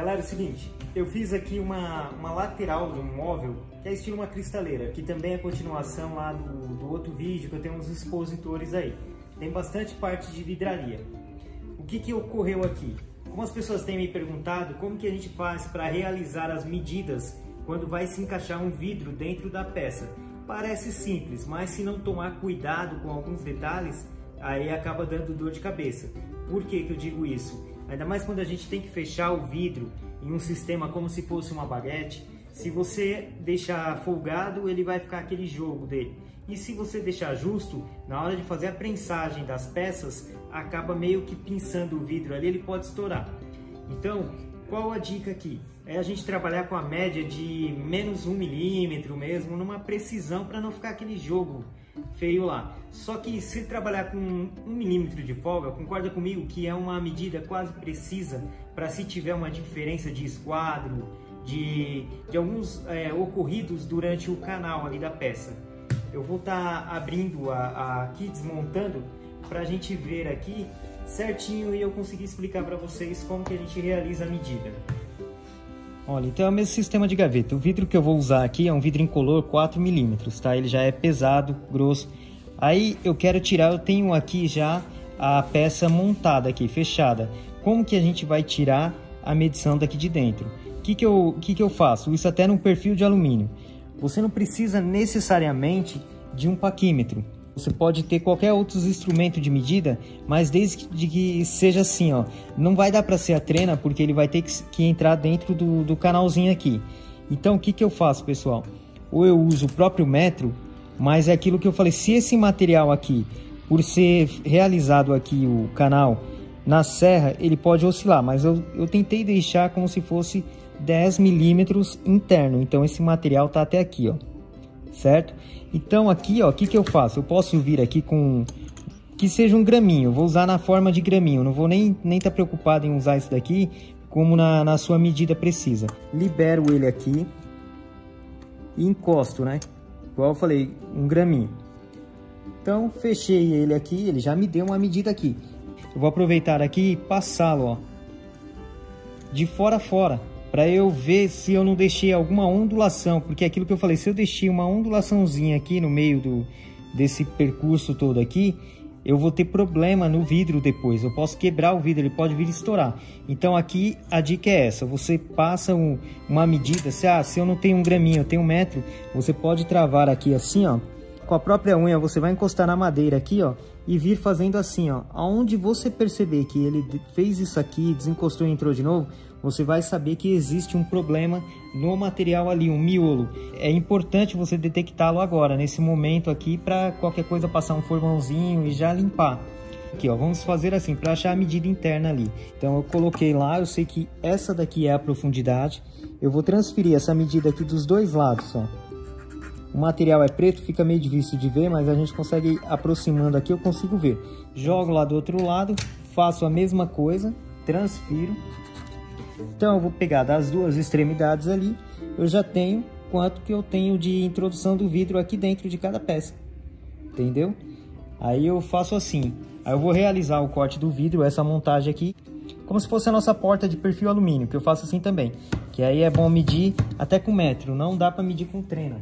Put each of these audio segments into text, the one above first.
Galera, é o seguinte, eu fiz aqui uma, uma lateral de um móvel que é estilo uma cristaleira, que também é continuação lá do, do outro vídeo, que eu tenho uns expositores aí. Tem bastante parte de vidraria. O que, que ocorreu aqui? Como as pessoas têm me perguntado, como que a gente faz para realizar as medidas quando vai se encaixar um vidro dentro da peça? Parece simples, mas se não tomar cuidado com alguns detalhes, aí acaba dando dor de cabeça. Por que, que eu digo isso? Ainda mais quando a gente tem que fechar o vidro em um sistema como se fosse uma baguete. Se você deixar folgado, ele vai ficar aquele jogo dele. E se você deixar justo, na hora de fazer a prensagem das peças, acaba meio que pinçando o vidro ali, ele pode estourar. Então, qual a dica aqui? É a gente trabalhar com a média de menos um milímetro mesmo, numa precisão para não ficar aquele jogo feio lá. Só que se trabalhar com um milímetro de folga, concorda comigo que é uma medida quase precisa para se tiver uma diferença de esquadro, de, de alguns é, ocorridos durante o canal ali da peça. Eu vou estar tá abrindo a, a, aqui, desmontando, para a gente ver aqui certinho e eu conseguir explicar para vocês como que a gente realiza a medida. Olha, então é o mesmo sistema de gaveta. O vidro que eu vou usar aqui é um vidro incolor 4mm, tá? Ele já é pesado, grosso. Aí eu quero tirar, eu tenho aqui já a peça montada aqui, fechada. Como que a gente vai tirar a medição daqui de dentro? O que que eu, que que eu faço? Isso até num perfil de alumínio. Você não precisa necessariamente de um paquímetro. Você pode ter qualquer outro instrumento de medida, mas desde que seja assim, ó. Não vai dar para ser a trena, porque ele vai ter que, que entrar dentro do, do canalzinho aqui. Então, o que, que eu faço, pessoal? Ou eu uso o próprio metro, mas é aquilo que eu falei, se esse material aqui, por ser realizado aqui o canal na serra, ele pode oscilar, mas eu, eu tentei deixar como se fosse 10 milímetros interno, então esse material tá até aqui, ó, certo? Então aqui, ó, o que, que eu faço? Eu posso vir aqui com que seja um graminho, vou usar na forma de graminho, não vou nem nem tá preocupado em usar isso daqui como na, na sua medida precisa. Libero ele aqui e encosto, né? Igual eu falei, um graminho. Então fechei ele aqui, ele já me deu uma medida aqui. Eu vou aproveitar aqui e passá-lo, ó, de fora a fora para eu ver se eu não deixei alguma ondulação, porque aquilo que eu falei, se eu deixei uma ondulaçãozinha aqui no meio do, desse percurso todo aqui, eu vou ter problema no vidro depois, eu posso quebrar o vidro, ele pode vir estourar. Então aqui a dica é essa, você passa um, uma medida, se, ah, se eu não tenho um graminho, eu tenho um metro, você pode travar aqui assim, ó, com a própria unha, você vai encostar na madeira aqui, ó, e vir fazendo assim, ó, aonde você perceber que ele fez isso aqui, desencostou e entrou de novo, você vai saber que existe um problema no material ali, um miolo. É importante você detectá-lo agora, nesse momento aqui, para qualquer coisa passar um formãozinho e já limpar. Aqui, ó, vamos fazer assim, para achar a medida interna ali. Então eu coloquei lá, eu sei que essa daqui é a profundidade. Eu vou transferir essa medida aqui dos dois lados, ó. O material é preto, fica meio difícil de ver, mas a gente consegue aproximando aqui, eu consigo ver. Jogo lá do outro lado, faço a mesma coisa, transfiro então eu vou pegar das duas extremidades ali, eu já tenho quanto que eu tenho de introdução do vidro aqui dentro de cada peça. Entendeu? Aí eu faço assim. Aí eu vou realizar o corte do vidro, essa montagem aqui, como se fosse a nossa porta de perfil alumínio, que eu faço assim também. Que aí é bom medir até com metro, não dá para medir com trena.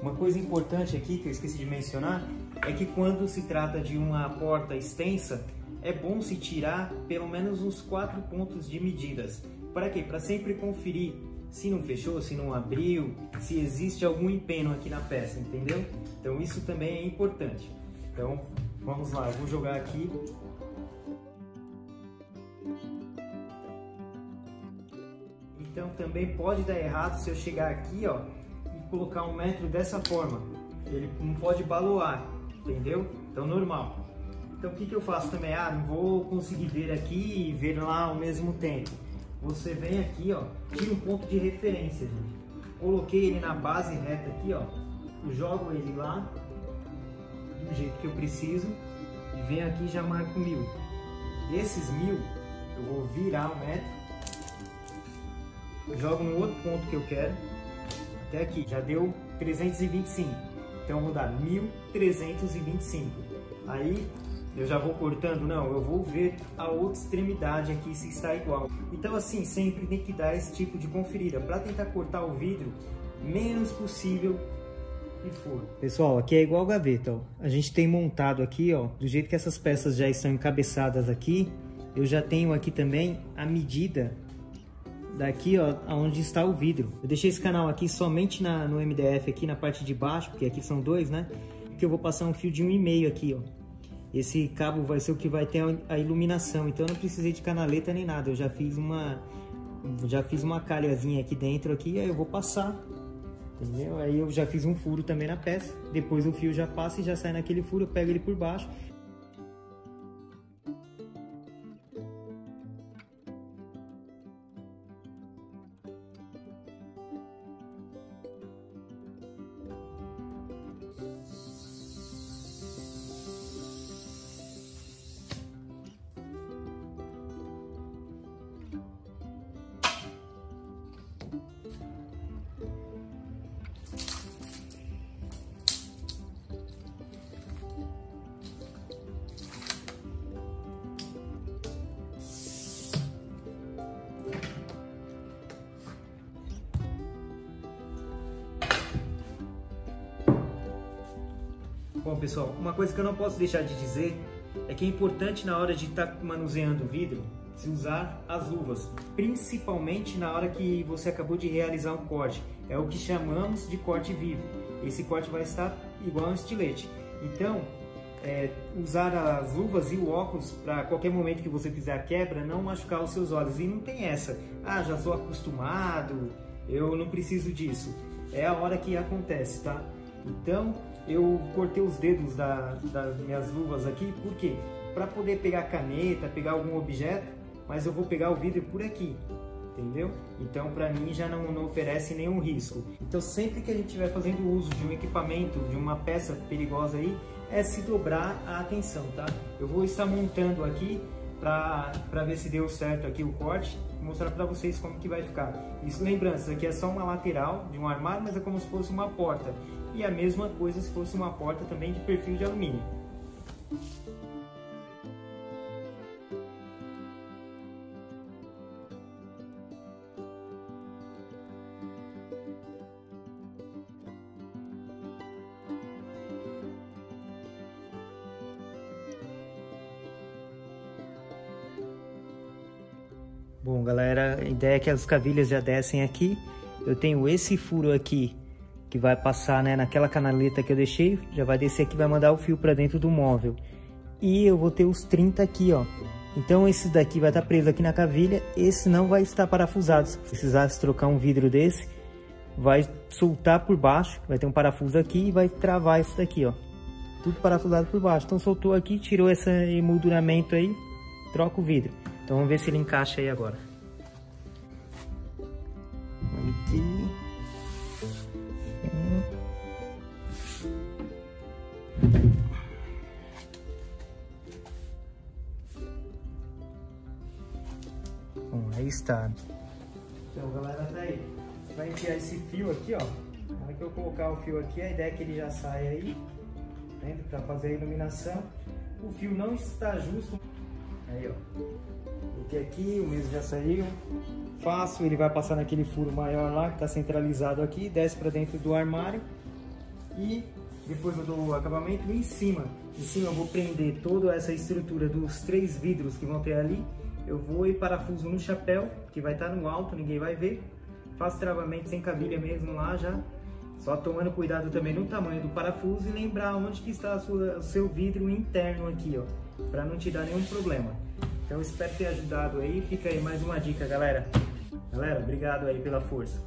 Uma coisa importante aqui que eu esqueci de mencionar é que quando se trata de uma porta extensa, é bom se tirar pelo menos uns quatro pontos de medidas. Para quê? Para sempre conferir se não fechou, se não abriu, se existe algum empenho aqui na peça, entendeu? Então isso também é importante. Então vamos lá, eu vou jogar aqui. Então também pode dar errado se eu chegar aqui ó, e colocar um metro dessa forma. Ele não pode baloar, entendeu? Então normal. Então o que, que eu faço também? Ah, não vou conseguir ver aqui e ver lá ao mesmo tempo. Você vem aqui, ó, tira um ponto de referência, gente. Coloquei ele na base reta aqui, ó. jogo ele lá do jeito que eu preciso e venho aqui e já marco mil. Desses mil, eu vou virar o metro, jogo no outro ponto que eu quero, até aqui, já deu 325. Então vou dar 1325. Aí eu já vou cortando, não, eu vou ver a outra extremidade aqui se está igual. Então assim, sempre tem que dar esse tipo de conferida para tentar cortar o vidro menos possível que for. Pessoal, aqui é igual gaveta, ó. A gente tem montado aqui, ó, do jeito que essas peças já estão encabeçadas aqui, eu já tenho aqui também a medida daqui, ó, onde está o vidro. Eu deixei esse canal aqui somente na, no MDF aqui na parte de baixo, porque aqui são dois, né? Que eu vou passar um fio de 1,5 aqui, ó. Esse cabo vai ser o que vai ter a iluminação, então eu não precisei de canaleta nem nada. Eu já fiz uma já fiz uma calhazinha aqui dentro aqui, aí eu vou passar. Entendeu? Aí eu já fiz um furo também na peça. Depois o fio já passa e já sai naquele furo, eu pego ele por baixo Bom, pessoal, uma coisa que eu não posso deixar de dizer é que é importante na hora de estar tá manuseando o vidro se usar as luvas, principalmente na hora que você acabou de realizar um corte. É o que chamamos de corte vivo. Esse corte vai estar igual a um estilete. Então, é, usar as luvas e o óculos para qualquer momento que você fizer a quebra não machucar os seus olhos. E não tem essa, ah, já sou acostumado, eu não preciso disso. É a hora que acontece, tá? Então, eu cortei os dedos da, das minhas luvas aqui, por quê? Para poder pegar caneta, pegar algum objeto, mas eu vou pegar o vidro por aqui, entendeu? Então, para mim, já não, não oferece nenhum risco. Então, sempre que a gente estiver fazendo uso de um equipamento, de uma peça perigosa aí, é se dobrar a atenção, tá? Eu vou estar montando aqui para ver se deu certo aqui o corte mostrar para vocês como que vai ficar. Isso, lembrando, isso aqui é só uma lateral de um armário, mas é como se fosse uma porta. E a mesma coisa se fosse uma porta também de perfil de alumínio. Bom, galera, a ideia é que as cavilhas já descem aqui. Eu tenho esse furo aqui que vai passar né, naquela canaleta que eu deixei. Já vai descer aqui, vai mandar o fio para dentro do móvel. E eu vou ter os 30 aqui, ó. Então esse daqui vai estar tá preso aqui na cavilha. Esse não vai estar parafusado. Se precisasse trocar um vidro desse, vai soltar por baixo. Vai ter um parafuso aqui e vai travar isso daqui, ó. Tudo parafusado por baixo. Então soltou aqui, tirou esse emolduramento aí, troca o vidro. Então vamos ver se ele encaixa aí agora. Aqui. Bom, aí está. Então galera, tá aí. Você vai enfiar esse fio aqui, ó. Na hora que eu colocar o fio aqui, a ideia é que ele já saia aí, né, para fazer a iluminação. O fio não está justo. Aí, ó. Coloquei aqui, o mesmo já saiu. Faço, ele vai passar naquele furo maior lá, que está centralizado aqui, desce para dentro do armário. E depois eu dou o acabamento em cima. Em cima eu vou prender toda essa estrutura dos três vidros que vão ter ali. Eu vou e parafuso no chapéu, que vai estar tá no alto, ninguém vai ver. Faço travamento sem cavilha mesmo lá já. Só tomando cuidado também no tamanho do parafuso e lembrar onde que está sua, o seu vidro interno aqui, ó. Para não te dar nenhum problema. Então espero ter ajudado aí. Fica aí mais uma dica, galera. Galera, obrigado aí pela força.